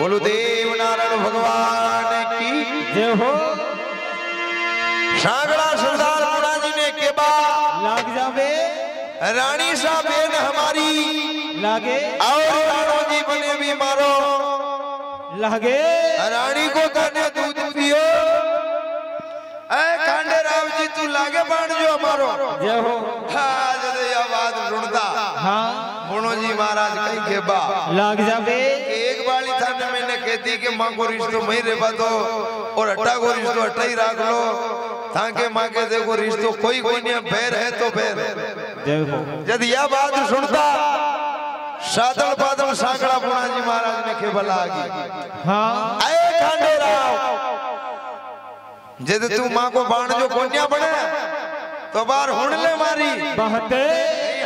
बोलो देव नारायण भगवान की जय हो। सागड़ा सरदार मुड़ा जी ने के बाद लाग जावे। रानी साहब बेन हमारी। लागे। और राणो जी बने भी मारो। लागे। रानी को कहने दूध पियो। ए कांडे राव जी तू लागे बाण जो हमारो। जय हो। हाँ जदे बात सुनता हाँ। जी महाराज कहीं के बा लाग जावे। कहती कि माँ को रिश्तो मही रे दो और अट्टा को रिश्तो अट्टा ही रख लो ताकि माँ के देखो रिश्तो कोई कोई नहीं बैर है तो बैर। जय हो यह बात सुनता सादल बादल साकड़ा पुणा जी महाराज ने के भला आगी हाँ। आए खांडे राव जद तू माँ को बाण जो कोन्या बने तो बार हुण ले मारी। बहते।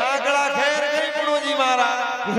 आंकड़ा खैर गई पुणो जी महाराज।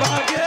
Bhagya